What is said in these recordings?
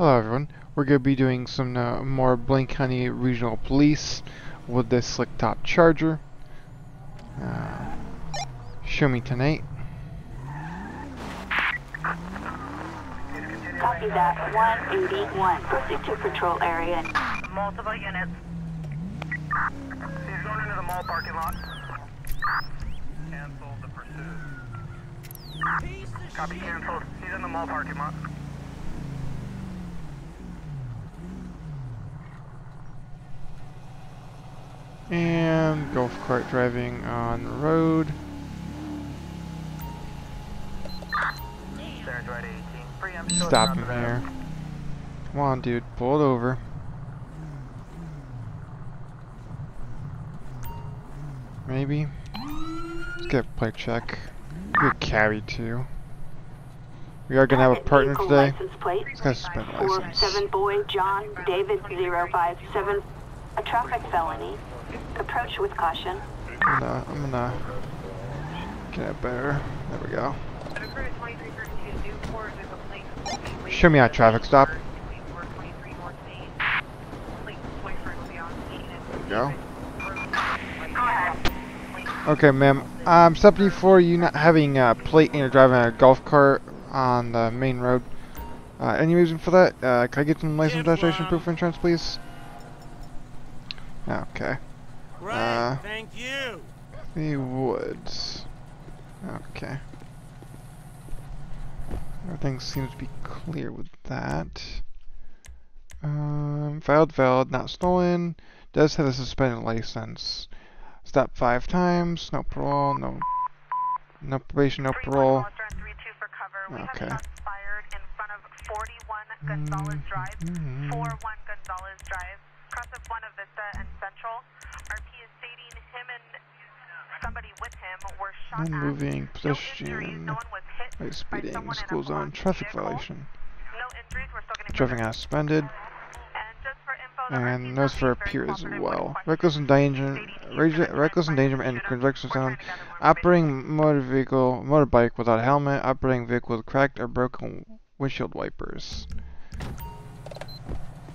Hello everyone, we're going to be doing some uh, more Blaine County Regional Police with this slick top charger. Uh, show me tonight. Copy that. 181. Proceed to patrol area. Multiple units. He's going into the mall parking lot. Cancel the pursuit. Copy canceled. He's in the mall parking lot. And golf cart driving on the road. Sarah Drive 18. Preempt short Stop him here. Come on dude, pull it over. Maybe. Let's get a plate check. Good carry too. We are gonna have a partner today. It's got a Four license. seven boy John David 057. A traffic felony. Approach with caution. I'm gonna, I'm gonna get it better. There we go. Show me how traffic stop. There we go. Okay, ma'am. I'm stopping you for you not having a plate and you're driving a golf cart on the main road. Uh, any reason for that? Uh, can I get some license registration proof of insurance, please? Okay. Right, Uh, thank you. The woods. Okay. Everything seems to be clear with that. Um, filed, valid, not stolen. Does have a suspended license. Stop five times. No parole. No. No probation. No parole. Okay. Okay. Fired in front of 41 Gonzalez Drive. Mhm. 41 Gonzalez Drive. Cross of Vista and Central. RP is stating him and somebody with him were shot at. No injuries. pedestrian. No one was hit Right by speeding. someone in a School zone. Traffic vehicle. violation. No injuries. We're still getting Driving as suspended. And just for info, the And are for a being peer very as well. Reckless endanger, stating he's rage- gonna reckless endangerment and conjunction zone. to gather more information. Operating motor vehicle, motorbike without helmet. Operating vehicle with cracked or broken windshield wipers.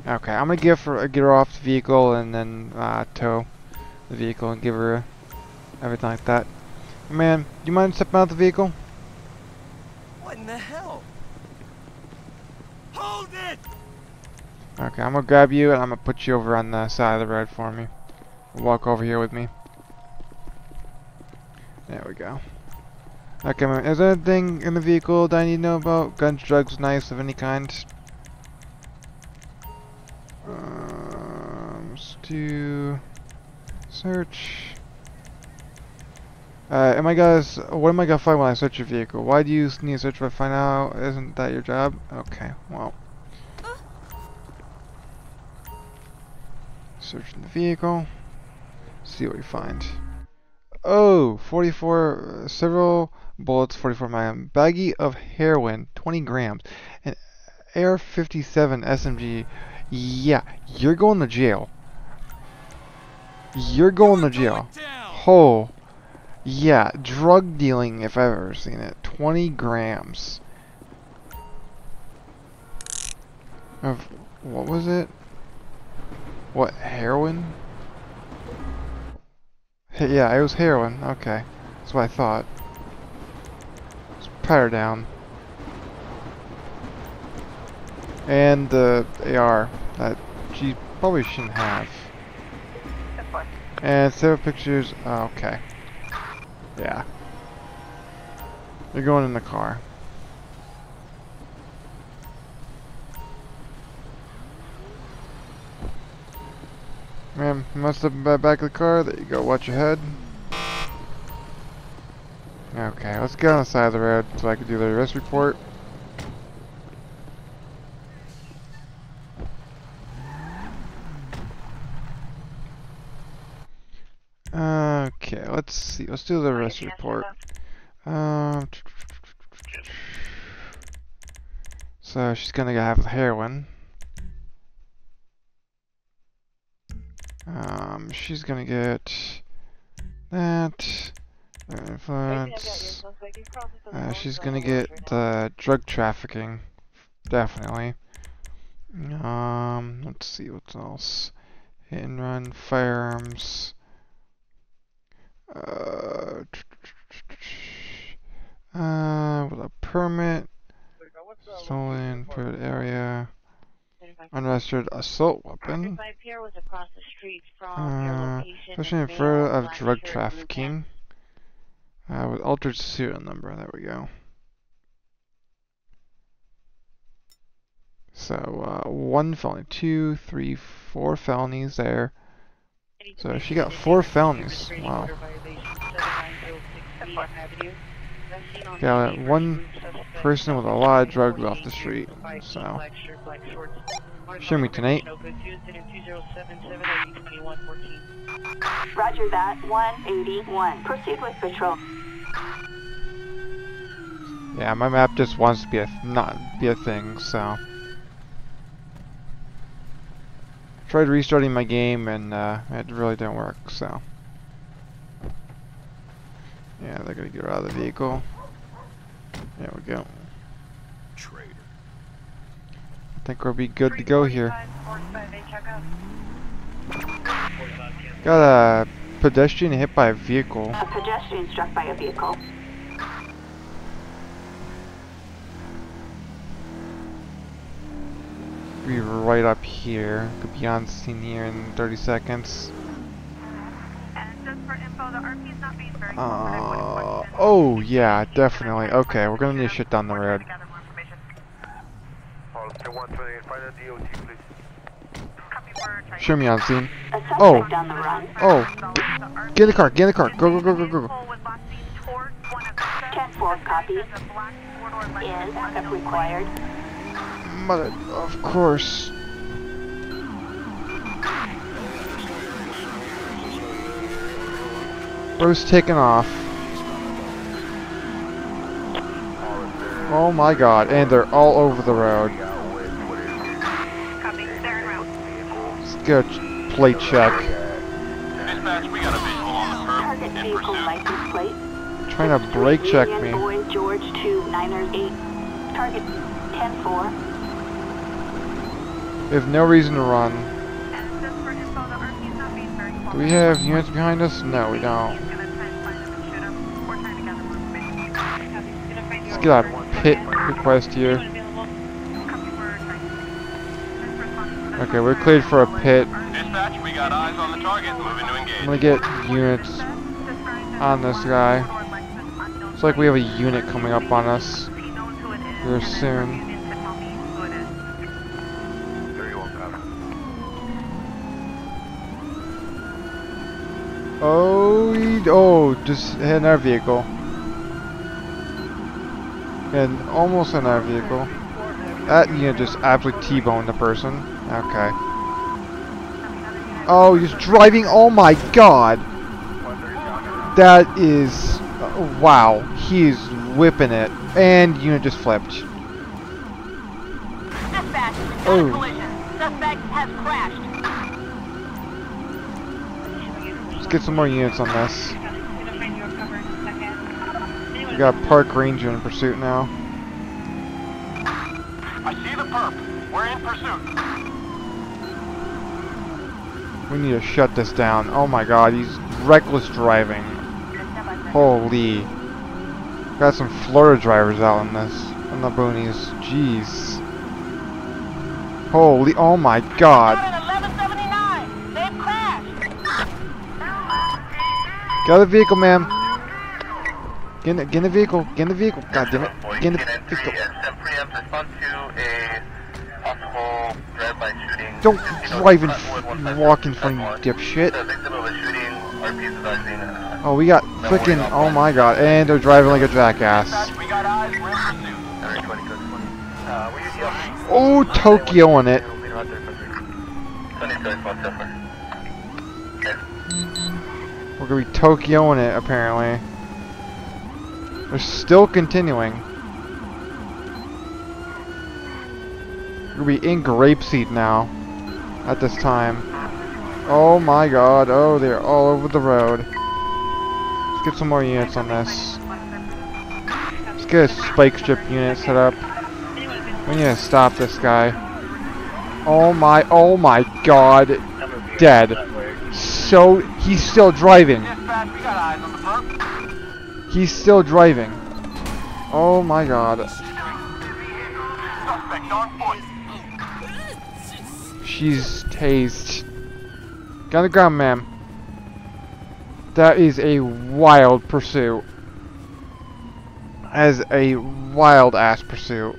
Okay, I'm gonna give her get her off the vehicle and then uh, tow the vehicle and give her everything like that. Man, do you mind stepping out of the vehicle? What in the hell? Hold it! Okay, I'm gonna grab you and I'm gonna put you over on the side of the road for me. Walk over here with me. There we go. Okay, man, is there anything in the vehicle that I need to know about? Guns, drugs, knives of any kind? Um, let's do search. Uh, am I guys? What am I gonna find when I search your vehicle? Why do you need to search for find out? Isn't that your job? Okay, well. Searching the vehicle. See what we find. Oh, 44, uh, several bullets, 44 magnum. Baggie of heroin, 20 grams. An AR-57 SMG. Yeah, you're going to jail. You're going to jail. Oh, yeah, drug dealing if I've ever seen it. 20 grams. Of, what was it? What, heroin? Yeah, it was heroin. Okay. That's what I thought. Let's pat her down. And the AR that she probably shouldn't have. And several pictures. Oh, okay. Yeah. You're going in the car. Ma'am, you must have been back of the car. There you go. Watch your head. Okay, let's get on the side of the road so I can do the arrest report. Okay, let's do the arrest report. Um, so she's gonna have heroin. Um, she's gonna get that. Influence. Uh, she's gonna get the drug trafficking, definitely. Um, let's see what else. Hit and run, firearms. Uh, uh, with a permit, stolen, private area, unregistered assault weapon. Uh, in in further of drug trafficking. Uh, with altered serial number. There we go. So, uh, one felony, two, three, four felonies there. So she got four felonies. Wow. Got one person with a lot of drugs off the street. So, show me tonight. Roger that. 181. Proceed with patrol. Yeah, my map just wants to be a not be a thing. So, tried restarting my game and uh, it really didn't work. So, yeah, they're gonna get her out of the vehicle. There we go. Traitor. I think we'll be good to go here. Got a pedestrian hit by a vehicle. A pedestrian struck by a vehicle. Be right up here. Could be on scene here in 30 seconds. And info, the RP is not being very Uh, oh yeah, definitely. Okay, we're gonna need to shit down the road. Show me on scene. Oh. on the run. Oh, get in the car, get in the car. Go, go, go, go, go. 10-4 copy. Is if required. Mother, of course. Bro's taking off. Oh my god, and they're all over the road. Copy, they're en route. Let's get a plate check. Dispatch, we got a visual on the curb Target in vehicle pursuit. license plate. Trying to brake check me. Boy George 2 Niners 8. Target 10-4. We have no reason to run. And just for info, the RP is not being very Do we have units behind us? No, we don't. He's gonna try and find him and shoot him. We're trying to gather more information. Let's get a pit request here. Copy, we're trying to- responding to the Okay, we're cleared for a pit. Dispatch, we got eyes on the target. Moving to I'm gonna get units on this guy. It's like we have a unit coming up on us. Here soon. Oh, just hit our vehicle. And almost in our vehicle. That unit just absolutely T-boned the person. Okay. Oh, he's driving. Oh my god. That is. wow. He's whipping it. And unit just flipped. Dispatch. Oh. collision. Suspect has crashed. Let's get some more units on this. We got Park Ranger in pursuit now. I see the perp. We're in pursuit. We need to shut this down. Oh my god, he's reckless driving. Holy. Got some Florida drivers out in this. On the boonies. Jeez. Holy, oh my god. Get out of the vehicle, ma'am. Get in, the, get in the vehicle. Get in the vehicle. God damn it. Get in the vehicle. Don't drive and walk in front of you, dipshit. Oh, we got freaking. Oh my god. And they're driving like a jackass. In. Oh, Tokyo on it. We're gonna be Tokyo in it, apparently. They're still continuing. We're gonna be in Grapeseed now. At this time. Oh my god. Oh, they're all over the road. Let's get some more units on this. Let's get a spike strip unit set up. We need to stop this guy. Oh my, oh my god. Dead. So, he's still driving. Dispatch, we got eyes on the perp. He's still driving. Oh my god. Suspect on foot. She's tased. On the ground, ma'am. That is a wild pursuit. As a wild ass pursuit.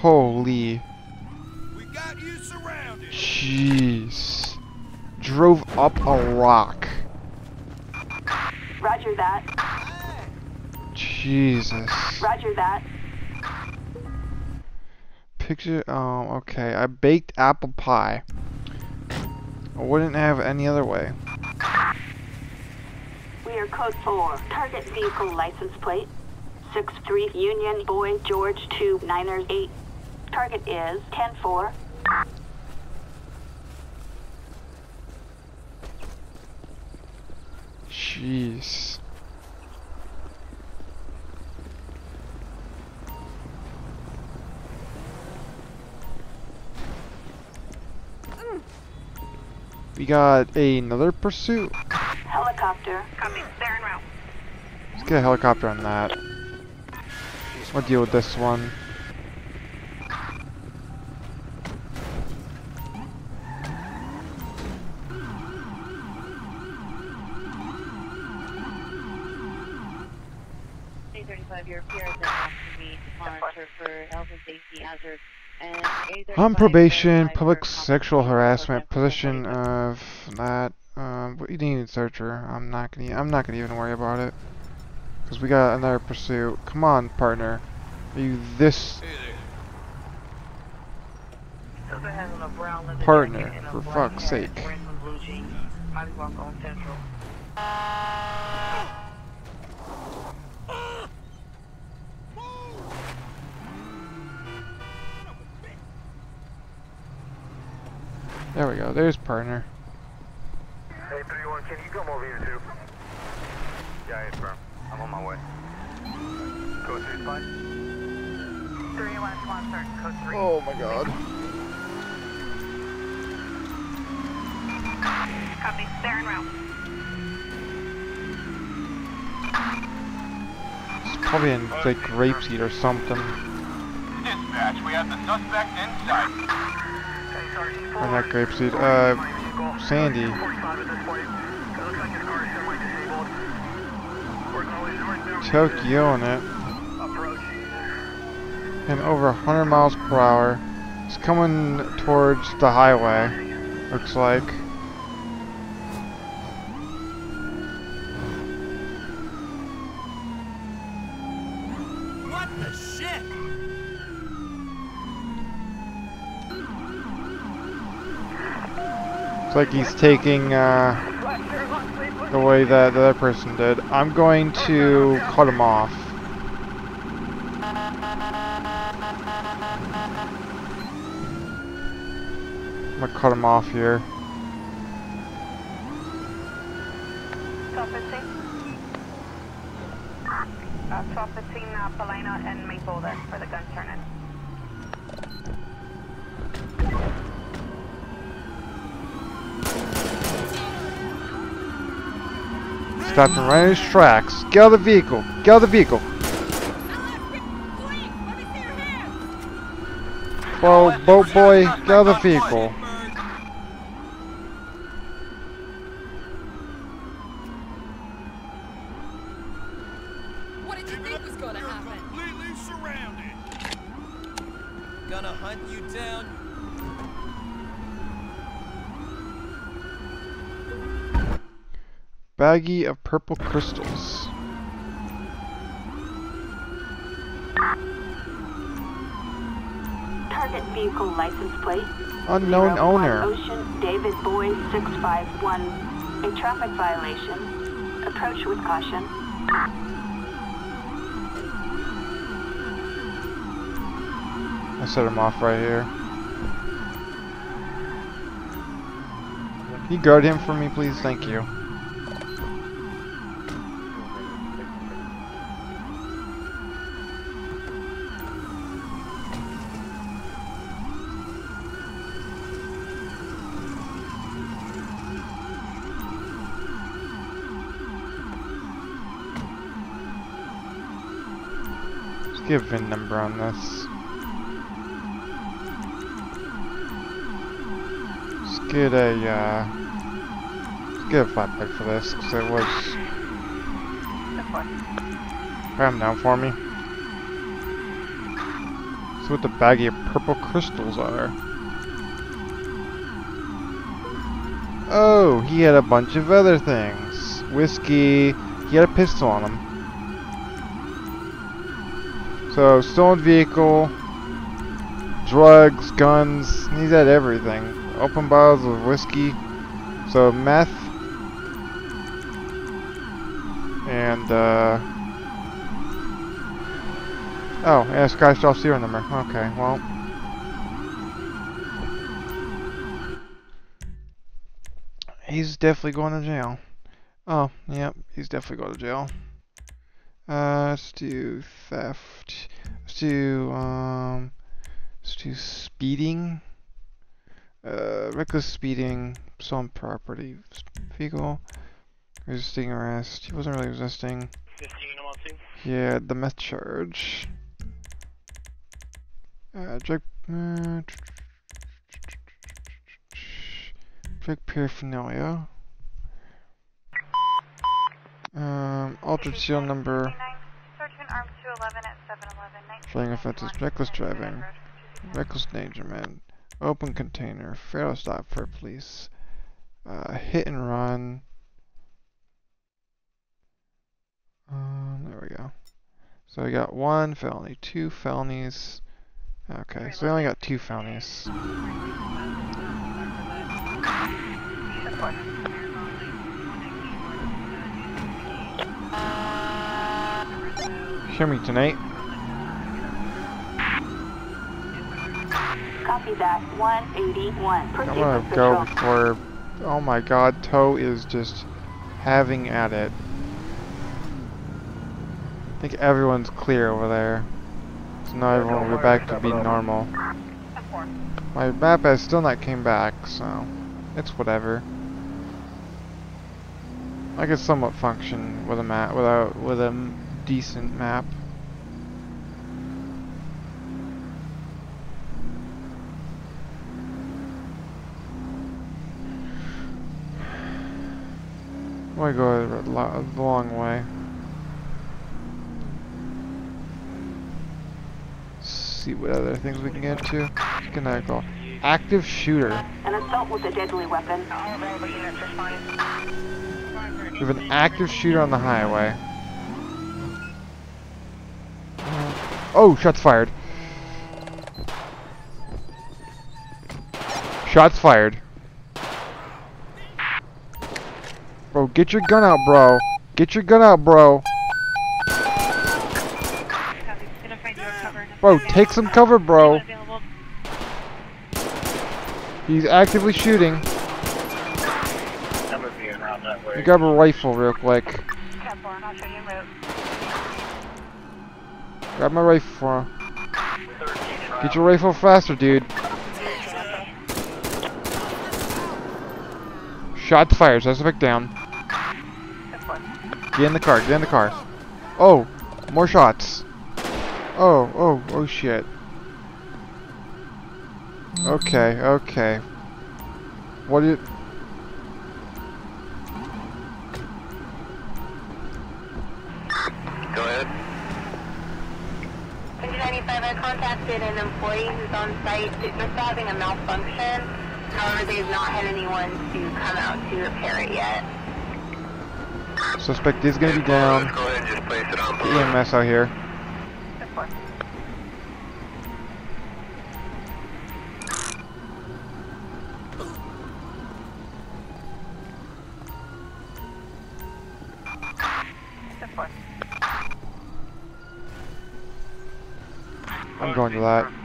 Holy We got you surrounded. jeez. Drove up a rock. Roger that. Jesus. Roger that. Picture, oh, okay. I baked apple pie. I wouldn't have any other way. We are code 4. Target vehicle license plate. 6-3 Union Boy George 2 Niners 8. Target is 10-4. Jeez. We got another pursuit. Helicopter. coming. They're en route. Let's get a helicopter on that. We'll deal with this one. A35, your appearance has to be monitored for health and safety hazards. On probation, public sexual harassment, position of that. Um, what you need searcher. I'm not gonna. I'm not gonna even worry about it. Cause we got another pursuit. Come on, partner. Are you this partner? For fuck's sake. There we go. There's partner. Hey, 31, can you come over here too? Yeah, it's firm. I'm on my way. Code 3 fine? 31 sponsor, code 3. Oh my god. Copy. They're en route. It's probably in like grapeseed or something. Dispatch, we have the suspect in sight. Or not grapeseed. Uh, Sandy. Tokyo in it. And over 100 miles per hour. It's coming towards the highway. Looks like. What the shit? Looks like he's taking uh, the way that the other person did. I'm going to cut him off. I'm gonna cut him off here. Stop him right in his tracks. Get out of the vehicle. Get out of the vehicle. Whoa, boat boy, get out of the vehicle. What did you think was gonna You're happen? completely surrounded. Gonna hunt you down. Baggie of purple crystals. Target vehicle license plate. Unknown 01 owner. Ocean David Boy 651. A traffic violation. Approach with caution. I set him off right here. Can you guard him for me, please? Thank you. A VIN number on this. Let's get a, uh, get a flatbed for this, because it was, cram down for me. See what the baggie of purple crystals are. Oh, he had a bunch of other things. Whiskey, he had a pistol on him. So, stolen vehicle, drugs, guns, he's had everything. Open bottles of whiskey, so meth, and, uh, oh, yeah, scratched off serial number. Okay, well. He's definitely going to jail. Oh, yep, he's definitely going to jail. Uh, let's do theft. Let's do, um, let's do speeding. Uh, reckless speeding, stolen property, vehicle, resisting arrest. He wasn't really resisting. Yeah, the meth charge. Uh, drug, uh, drug paraphernalia. Um, altered seal number. Sergeant Arms 211 at 711. Flying offenses, reckless driving, reckless endangerment, open container, fair stop for police, uh, hit and run. Um, there we go. So we got one felony, two felonies. Okay, so we only got two felonies. Hear me tonight. Copy that. 181. I'm gonna go patrol. before. Oh my god, Toe is just having at it. I think everyone's clear over there. So now everyone will be back to being normal. My map has still not came back, so it's whatever. I can somewhat function with a map without with a m- decent map. Why go a the long way? see what other things we can get. Gonna go active shooter. An assault with a deadly weapon. We have an active shooter on the highway. Oh, shots fired. Shots fired. Bro, get your gun out, bro. Get your gun out, bro. Bro, take some cover, bro. He's actively shooting. You grab a rifle real quick. Grab my rifle. Get your rifle faster, dude. Shots fired. Suspect down. Get in the car. Get in the car. Oh, more shots. Oh, oh, oh shit. Okay, okay. What do you... Go ahead. 195, I contacted an employee who's on site. They're having a malfunction. However, they've not had anyone to come out to repair it yet. Suspect is gonna be down. Let's go ahead and just place it on The. EMS out here. I'm going to that.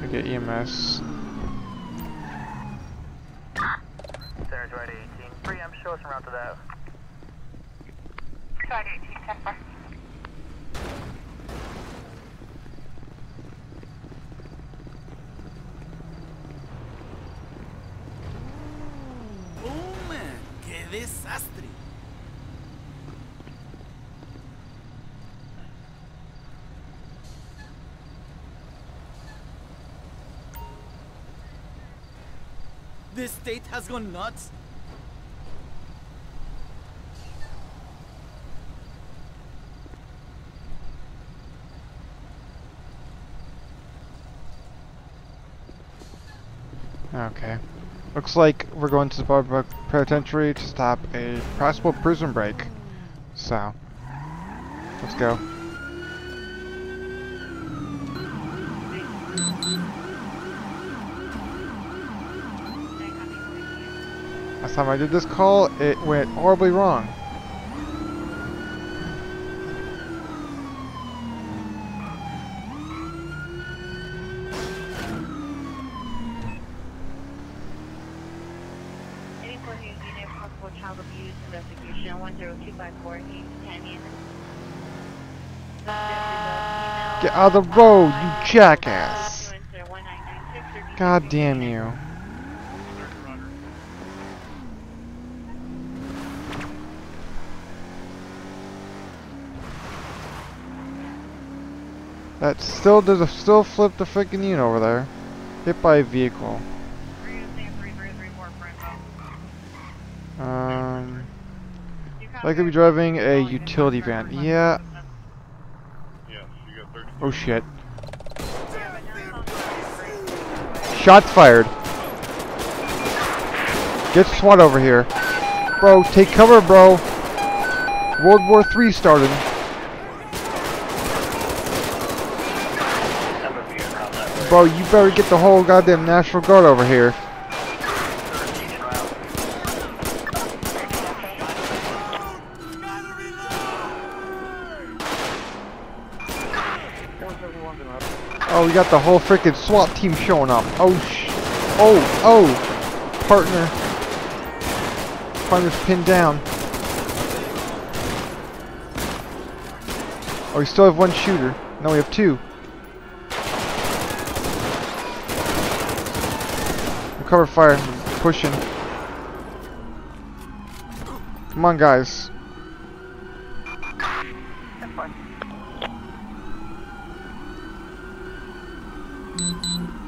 I get EMS. Sarah's right 18. Preempt, show us around to that. Target 18, 10 4. desastre. This state has gone nuts. Okay. Looks like we're going to the Barbara Penitentiary to stop a possible prison break. So, let's go. Last time I did this call, it went horribly wrong. Anyone who's in a possible child abuse investigation, 10254, East Canyon. Get out of the road, you jackass! God damn you. That still does a still flip the freaking unit over there. Hit by a vehicle. Um, likely be driving a utility van. Yeah. Oh shit. Shots fired. Get SWAT over here. Bro, take cover, bro. World War III started. Bro, you better get the whole goddamn National Guard over here. Oh, we got the whole freaking SWAT team showing up. Oh, sh. Oh, oh. Partner. Partner's pinned down. Oh, we still have one shooter. No, we have two. Cover fire. Pushing. Come on, guys.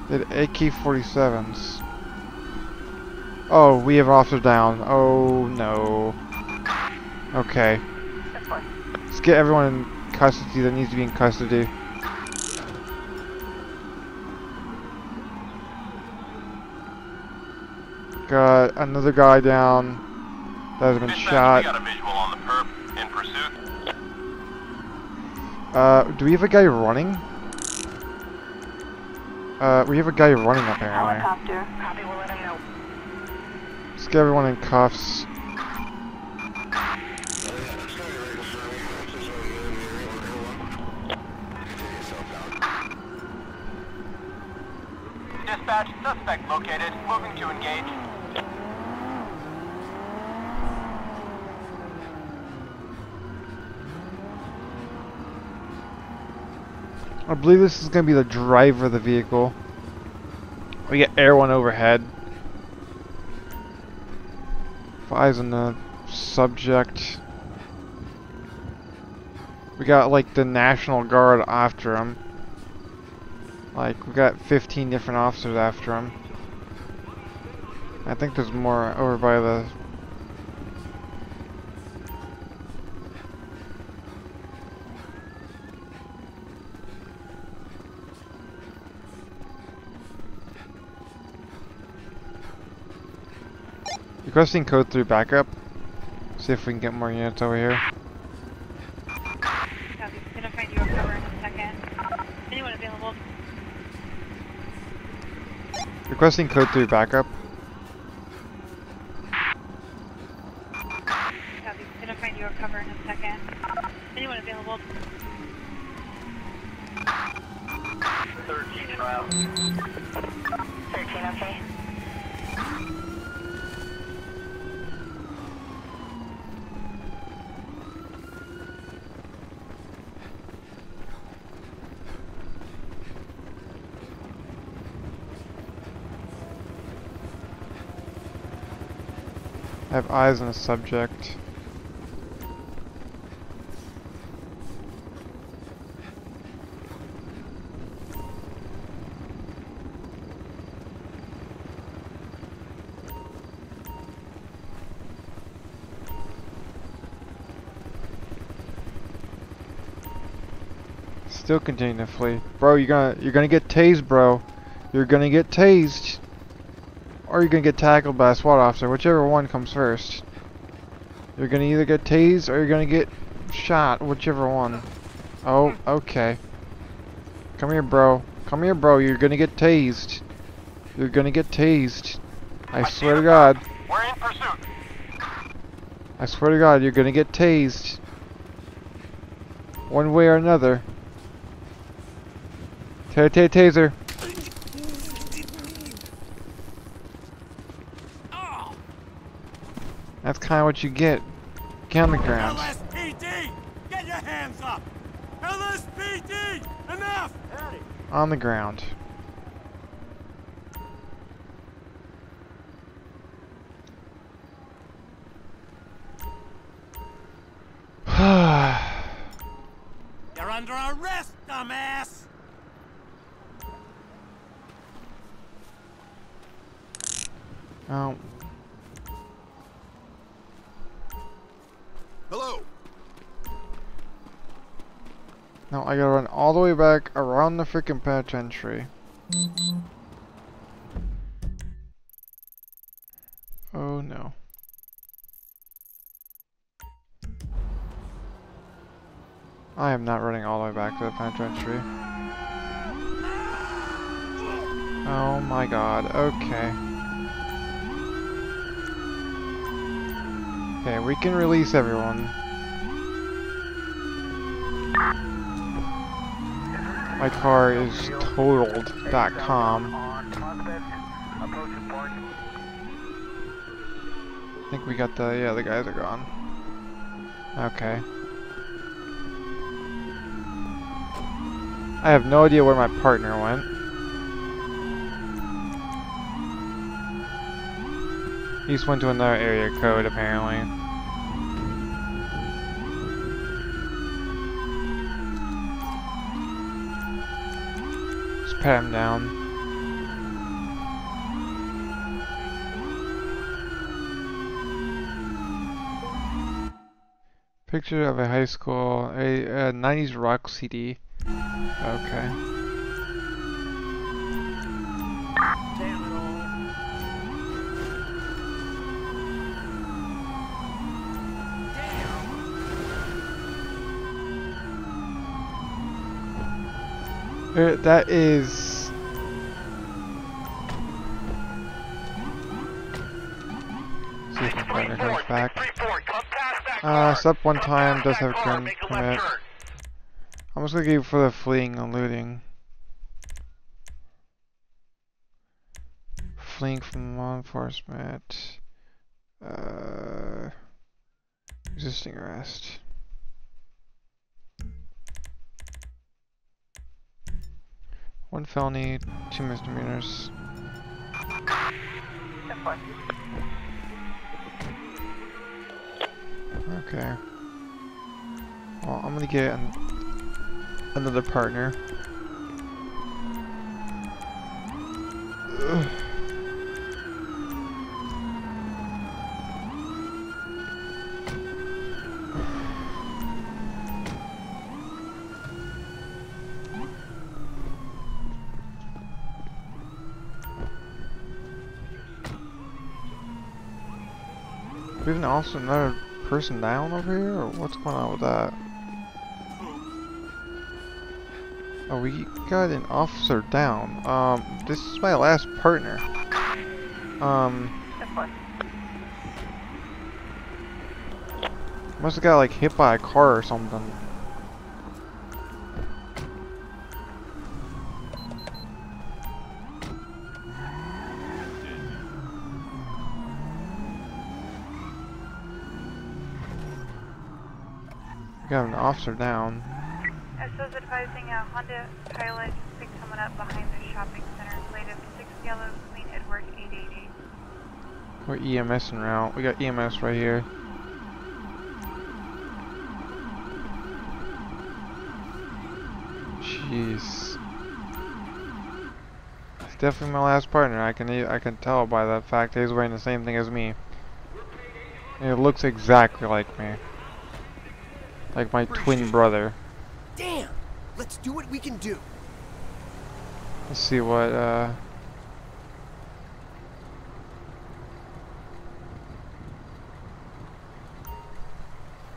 Did AK-47s. Oh, we have officer down. Oh, no. Okay. Let's get everyone in custody that needs to be in custody. Got another guy down that has been shot. got a visual on the perp in pursuit. Uh, do we have a guy running? Uh, we have a guy running apparently. Helicopter. Copy, we'll let him know. Let's get everyone in cuffs. Dispatch, suspect located. Moving to engage. I believe this is going to be the driver of the vehicle. We get air one overhead. Eyes on the subject. We got like the National Guard after him. Like we got 15 different officers after him. I think there's more over by the Requesting code 3 backup. See if we can get more units over here. Copy. Gonna find you a cover in a second. Anyone available? Requesting code 3 backup. Copy. Gonna find you a cover in a second. Anyone available? 13 en route. 13, okay. I have eyes on subject. Still continuing to flee. Bro, you're gonna you're gonna get tased, bro. You're gonna get tased. Or you're gonna get tackled by a SWAT officer, whichever one comes first. You're gonna either get tased or you're gonna get shot, whichever one. Oh, okay. Come here, bro. Come here, bro. You're gonna get tased. You're gonna get tased. I swear to God. We're in pursuit. I swear to God, you're gonna get tased. One way or another. Ta ta taser. That's kind of what you get. Get on the ground. LSPD! Get your hands up! LSPD! Enough! On the ground. Freaking penitentiary. Oh no. I am not running all the way back to the penitentiary. Oh my god, okay. Okay, we can release everyone. My car is totaled.com. I think we got the, yeah, the guys are gone. Okay. I have no idea where my partner went. He just went to another area code, apparently. Pat him down. Picture of a high school, a, a 90s rock CD. Okay. That is. See if my partner comes back. Uh, step one time does have gun permit. I'm just looking for the fleeing and looting. Fleeing from law enforcement. Uh, resisting arrest. One felony, two misdemeanors. Okay. Well, I'm gonna get an another partner. Ugh. Also another person down over here, or what's going on with that? Oh, we got an officer down. Um, this is my last partner. Um, must have got like hit by a car or something. Got an officer down. SO's advising a Honda Pilot picked someone up behind the shopping center. Plate of 6 Yellow Queen Edward 888. We're EMS en route. We got EMS right here. Jeez. It's definitely my last partner. I can I can tell by the fact he's wearing the same thing as me. It looks exactly like me. Like my twin brother. Damn! Let's do what we can do. Let's see what uh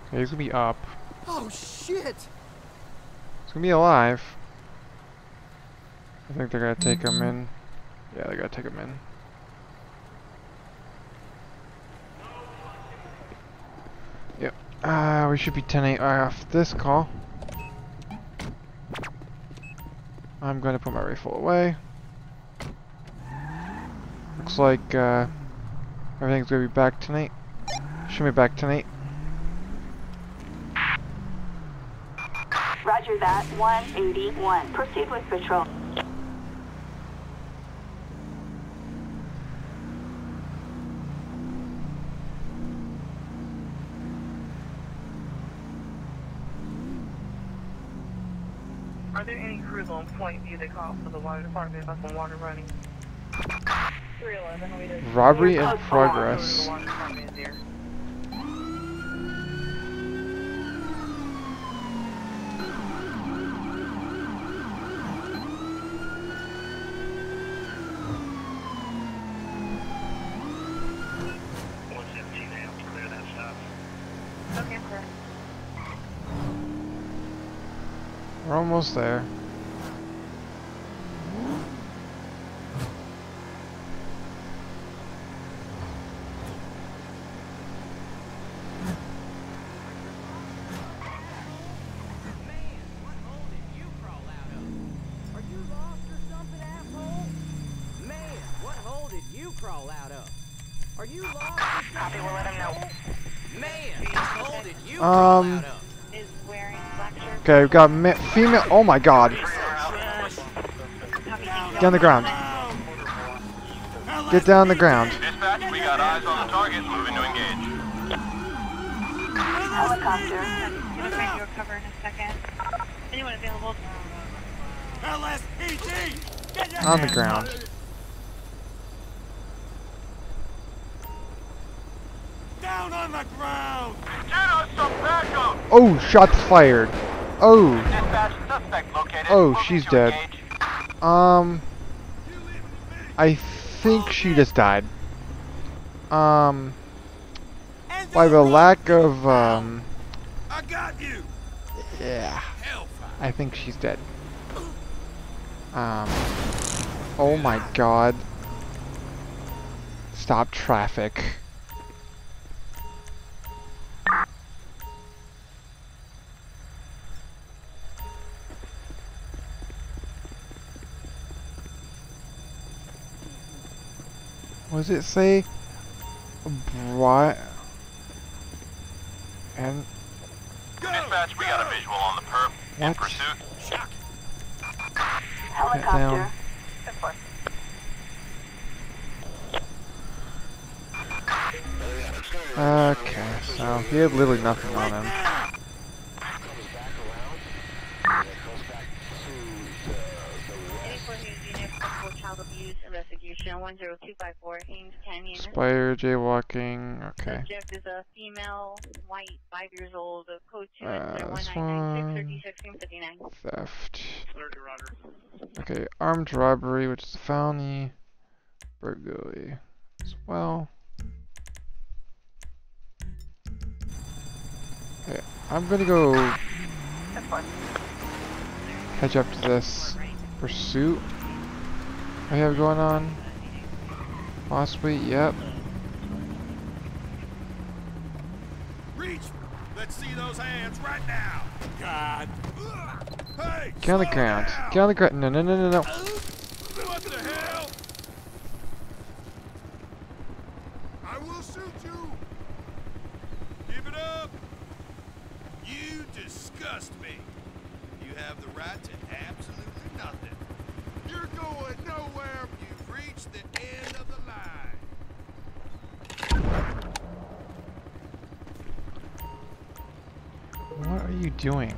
Okay, he's gonna be up. Oh shit! He's gonna be alive. I think they're gonna take him in. Yeah, they're gonna take him in. Uh, we should be 10-8 off this call. I'm gonna put my rifle away. Looks like uh, everything's gonna be back tonight. Should be back tonight. Roger that. 181. Proceed with patrol. Are there any crews on Point View that call for the water department about some water running? 311. Robbery in progress. The water department is there. Okay, sir. We're almost there. What hole did you crawl out of? Are you lost or something, asshole? Man, what hole did you crawl out of? Are you lost or something? Copy, we'll let him know. asshole? Man, what hole did you crawl Um, out of? Is wearing black shirt. Okay, we've got ma female. Oh my god. Copy. Get on the ground. Get down on the ground. Dispatch, we got eyes on the target. Moving to engage. Helicopter. Gonna grab cover in a second. Anyone available? LSPD! Get your On the ground. Down on the ground! Get us some backup! Oh, shots fired. Oh, Dispatch, suspect located. Oh, she's dead. um, I think she just died. Um, by the lack of um, I got you! yeah, I think she's dead. Um, oh my god. Stop traffic. What does it say? Bri- and Dispatch, we got a visual on the perp. In What? pursuit. Helicopter. down. Okay, so he had literally nothing on him. Eighty-four News Unit for Child Abuse Investigation, one zero two five four, Ames Canyon. Spider jaywalking. Okay. Subject is a female, white, five years old, of code two, Uh, one this nine nine one. six, thirty six, fifty nine. Theft. Okay, armed robbery, which is a felony. Burglary as well. Okay, I'm gonna go catch up to this pursuit I have going on. Possibly, yep. Reach! Let's see those hands right now! God! Hey! Get on the ground. down! Get on the ground. No, no, no, no, no. What the hell? I will shoot you! Give it up! You disgust me. You have the right to absolutely nothing. You're going nowhere. You've reached the end of the line. What are you doing?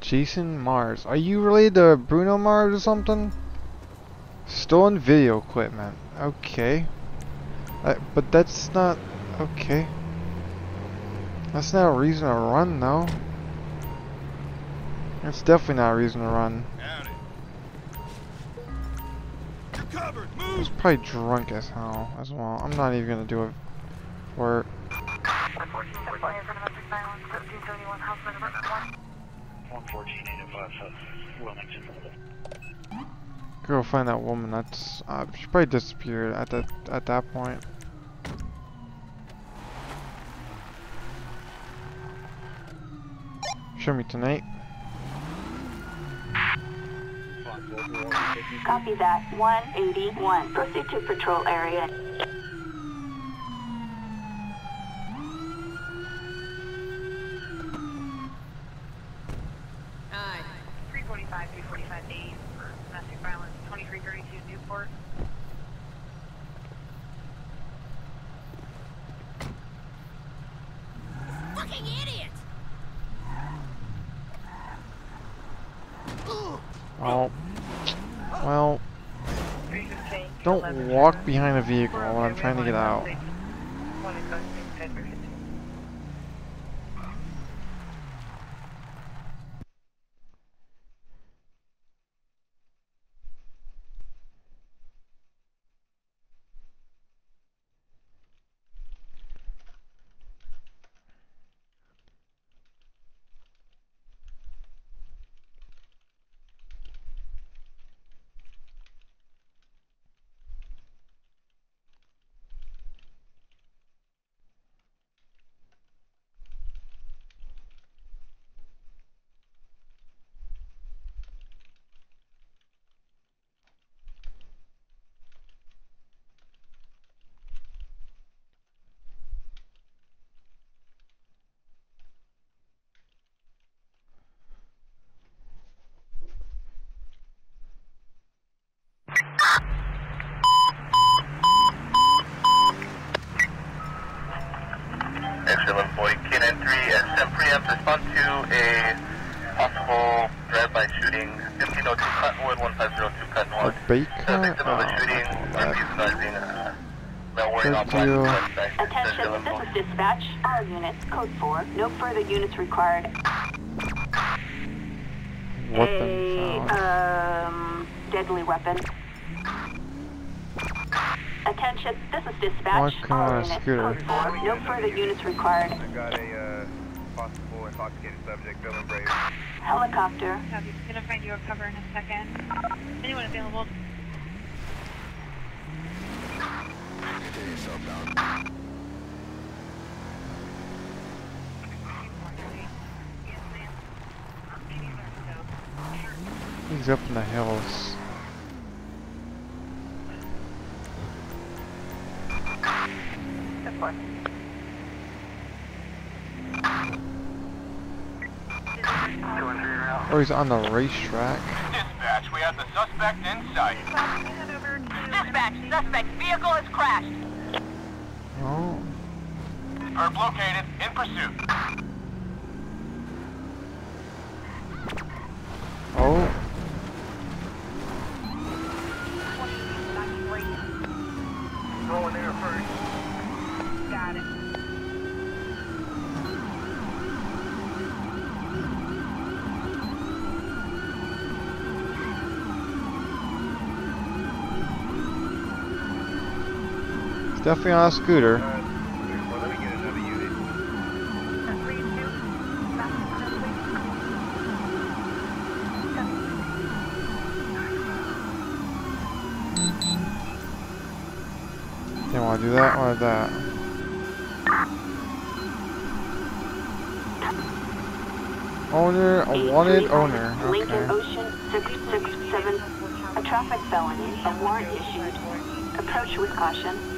Jason Mars. Are you related to Bruno Mars or something? Stolen video equipment. Okay. Uh, but that's not... Okay. That's not a reason to run, though. That's definitely not a reason to run. Howdy. Was probably drunk as hell as well. I'm not even gonna do it for go find that woman. That's uh, she probably disappeared at that at that point. Show me tonight. Copy that. 181. Proceed to patrol area. Walk behind a vehicle when I'm trying to get out. SM preempt, respond to a possible drive-by shooting, 1502 Cottonwood, 1502 A Cottonwood. The baker? victim Oh, of the shooting, that. utilizing, uh, not wearing all Good black deal. suspect. Attention, Excellent boy. this is dispatch. All units, code 4. No further units required. Weapon A, found. um, deadly weapon. Attention, this is dispatch. Why come All on a units, scooter? code 4. No further units required. I got a, uh, possible intoxicated subject, Bill and Brave. Helicopter. Copy. Gonna find you a cover in a second. Anyone available? He's up in the hills. Or he's on the racetrack. Dispatch, we have the suspect in sight. Dispatch, suspect vehicle has crashed. Oh, Herb located, in pursuit. oh, Going there first. Got it. he's definitely on a scooter. Well, let me get another unit. Didn't want to do that or that. Owner, a wanted owner. Lincoln Okay. Ocean 667. A traffic felony. A warrant issued. Approach with caution.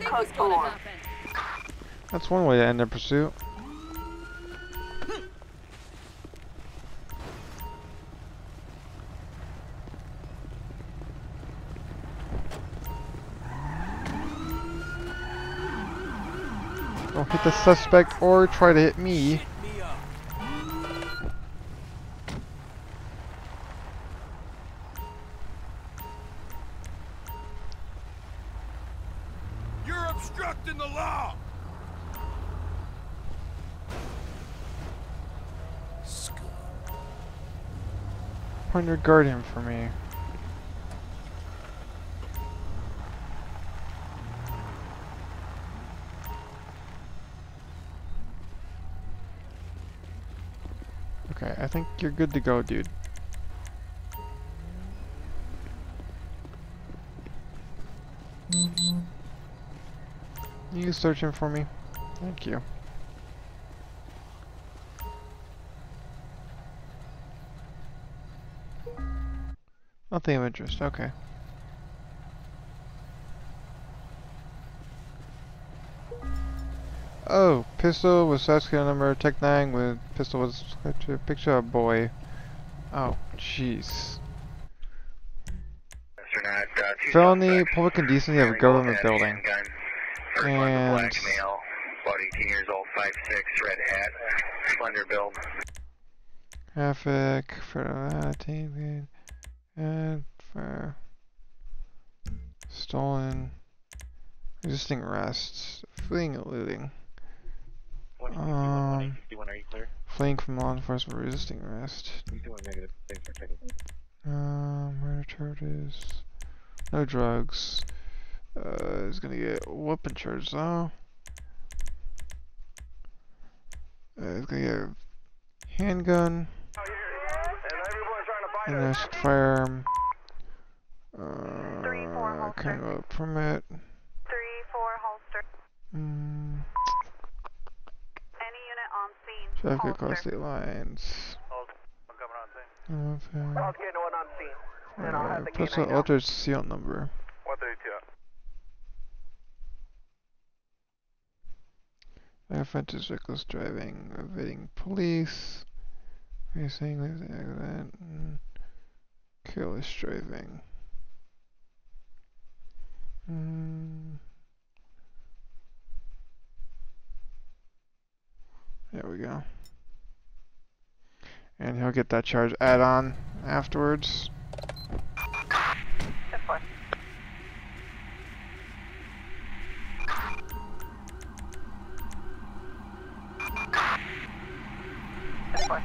gonna four. That's one way to end a pursuit. Don't hit the suspect or try to hit me. Partner, guard him for me. Okay, I think you're good to go, dude. You search him for me? Thank you. Nothing of interest, okay. Oh, pistol with Sasuke number Tech 9 with pistol with picture, of boy. Oh, jeez. Felony, public indecency of a government building. And black male, about 18 years old, 5'6", red hat, slender build. traffic for team and for stolen, resisting arrests, fleeing and looting. Um, are you clear? fleeing from law enforcement, resisting arrest. Um, murder charges. No drugs. Uh, he's gonna get weapon charges though. Uh, he's gonna get handgun. Unregistered firearm. Uh, kind of a permit. Three, four, holster. Mm, Any unit on scene. traffic holster. across state lines. I'm coming on scene. Okay. getting one on scene. Uh, postal altered seal number. 132. Offenses reckless driving, evading police, racing, losing accident, mm, careless driving. Mm. There we go. And he'll get that charge add-on afterwards.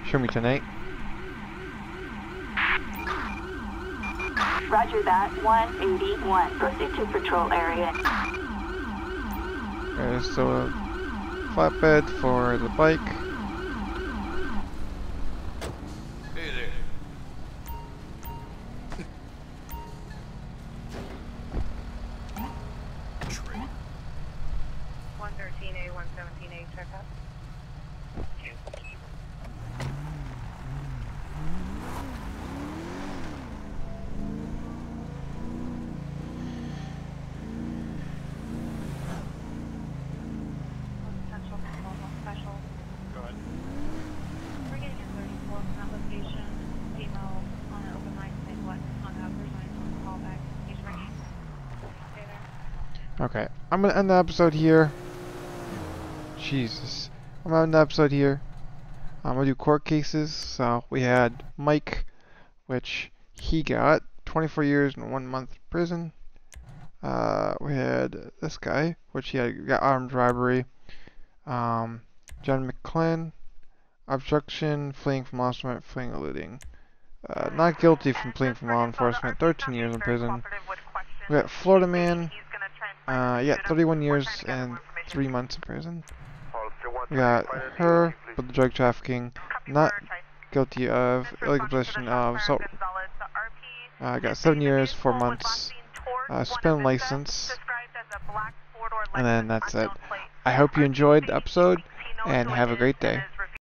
Show me tonight. Roger that. 181. Proceed to patrol area. There's uh, the flatbed for the bike. Hey there. One thirteen A, one seventeen A, check up. Potential proposal special. Go ahead. We're getting a thirty-four from that location, female on an open mic, saying what, on the upper line, on the callback, he's ringing. Stay there. Okay, I'm gonna end the episode here. Jesus. I'm gonna end the episode here. I'm gonna do court cases. So we had Mike, which he got 24 years and one month prison. Uh, we had this guy, which he had got armed robbery. Um, John McClellan, obstruction, fleeing from law enforcement, fleeing eluding. Uh, not guilty from fleeing from law enforcement, 13 years in prison. We got Florida man, uh, yeah, 31 years and 3 months in prison. We got her, with drug trafficking, not guilty of illegal possession of assault. Uh, I got seven years, four months, uh, license, and then that's it. I hope you enjoyed the episode, and have a great day.